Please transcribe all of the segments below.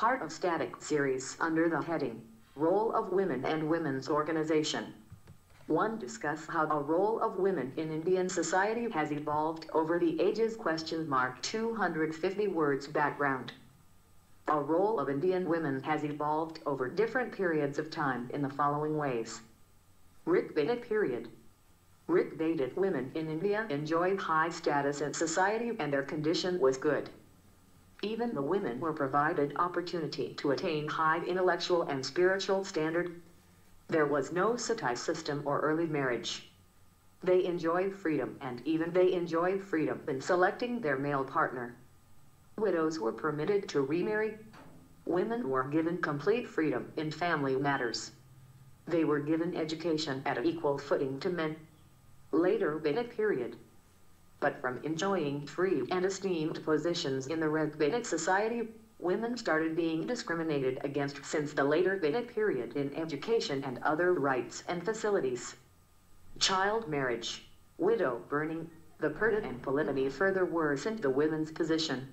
part of static series under the heading Role of Women and Women's Organization. 1. Discuss how a role of women in Indian society has evolved over the ages question mark 250 words background. A role of Indian women has evolved over different periods of time in the following ways. Rig Vedic period. Rig Vedic women in India enjoyed high status in society and their condition was good. Even the women were provided opportunity to attain high intellectual and spiritual standard. There was no sati system or early marriage. They enjoyed freedom and even they enjoyed freedom in selecting their male partner. Widows were permitted to remarry. Women were given complete freedom in family matters. They were given education at an equal footing to men. Later Vedic period. But from enjoying free and esteemed positions in the Rig Vedic society, women started being discriminated against since the later Vedic period in education and other rights and facilities. Child marriage, widow burning, the Purdah and polygamy further worsened the women's position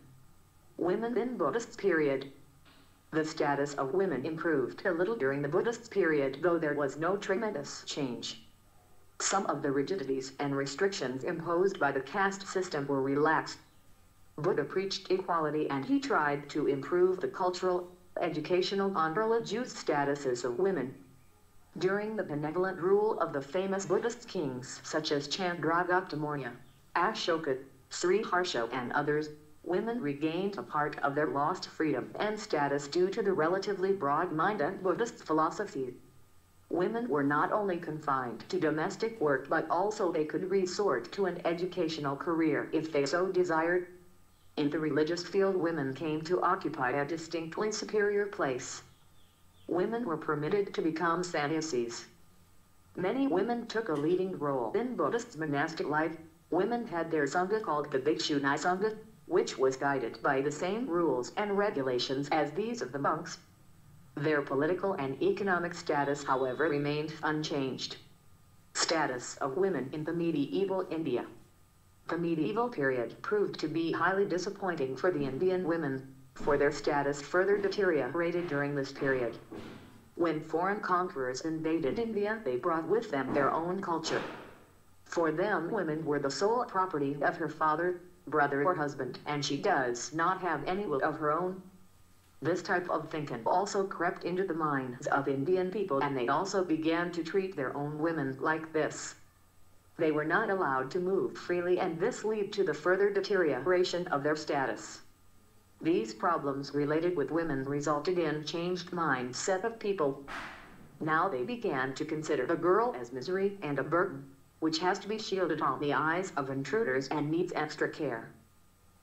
women in Buddhist period. The status of women improved a little during the Buddhist period though there was no tremendous change. Some of the rigidities and restrictions imposed by the caste system were relaxed. Buddha preached equality and he tried to improve the cultural, educational and religious statuses of women. During the benevolent rule of the famous Buddhist kings such as Chandragupta Maurya, Ashoka, Sri Harsha and others, women regained a part of their lost freedom and status due to the relatively broad-minded Buddhist philosophy. Women were not only confined to domestic work but also they could resort to an educational career if they so desired. In the religious field women came to occupy a distinctly superior place. Women were permitted to become sannyasis. Many women took a leading role in Buddhist monastic life. Women had their sangha called the Bhikshuni Sangha, which was guided by the same rules and regulations as these of the monks. Their political and economic status, however, remained unchanged. Status of women in the medieval India. The medieval period proved to be highly disappointing for the Indian women, for their status further deteriorated during this period. When foreign conquerors invaded India, they brought with them their own culture. For them, women were the sole property of her father, brother or husband, and she does not have any will of her own. This type of thinking also crept into the minds of Indian people and they also began to treat their own women like this. They were not allowed to move freely and this led to the further deterioration of their status. These problems related with women resulted in changed mindset of people. Now they began to consider the girl as misery and a burden which has to be shielded from the eyes of intruders and needs extra care.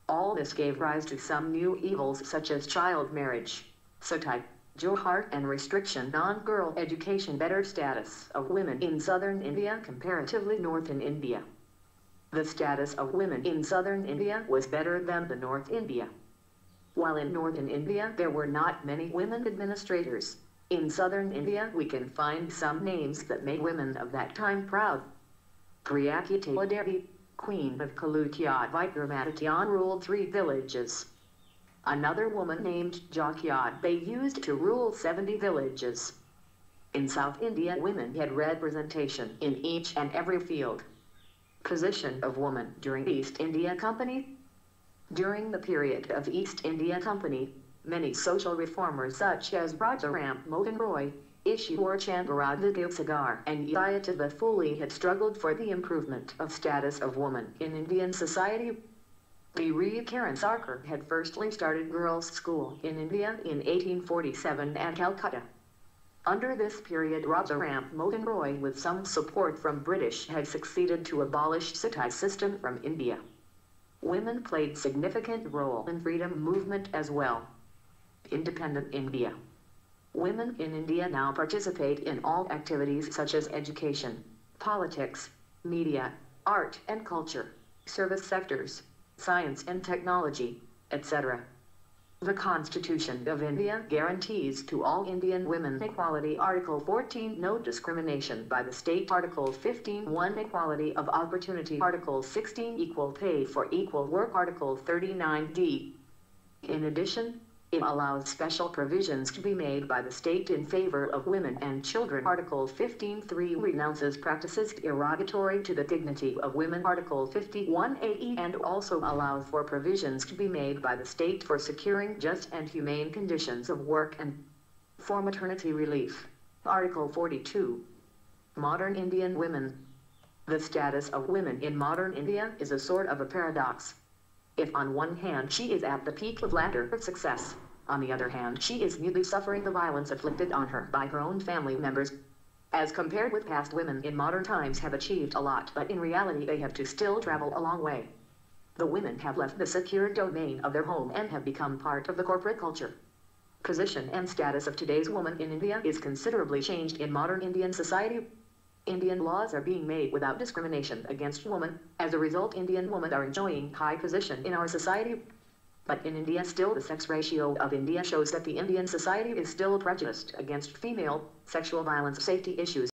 All this gave rise to some new evils such as child marriage, sati, johar and restriction on girl education better status of women in southern India comparatively northern India. The status of women in southern India was better than the North India. While in northern India there were not many women administrators, in southern India we can find some names that made women of that time proud. Priyakita Devi, queen of Chalukya Vikramaditya ruled three villages. Another woman named Jakkiyabbe used to rule 70 villages. In South India women had representation in each and every field. Position of woman during East India Company During the period of East India Company, many social reformers such as Raja Ram Mohan Roy, Ishwar Chandra Vidyasagar and Udayatma Phule had struggled for the improvement of status of woman in Indian society. Veer Karan Sarkar had firstly started girls' school in India in 1847 at Calcutta. Under this period Raja Ram Mohan Roy with some support from British had succeeded to abolish sati system from India. Women played significant role in freedom movement as well. Independent India. Women in India now participate in all activities such as education, politics, media, art and culture, service sectors, science and technology, etc. The Constitution of India guarantees to all Indian women equality. Article 14 no discrimination. By the state. Article 15 1 equality of opportunity. Article 16 equal pay for equal work. Article 39d. In addition, It allows special provisions to be made by the state in favor of women and children. Article 15.3 renounces practices derogatory to the dignity of women. Article 51AE and also allows for provisions to be made by the state for securing just and humane conditions of work and for maternity relief. Article 42. Modern Indian women. The status of women in modern India is a sort of a paradox. If on one hand she is at the peak of ladder of success, on the other hand she is mutely suffering the violence inflicted on her by her own family members. As compared with past women in modern times have achieved a lot but in reality they have to still travel a long way. The women have left the secure domain of their home and have become part of the corporate culture. Position and status of today's woman in India is considerably changed in modern Indian society. Indian laws are being made without discrimination against women. As a result, Indian women are enjoying high position in our society. But in India, still the sex ratio of India shows that the Indian society is still prejudiced against female sexual violence safety issues.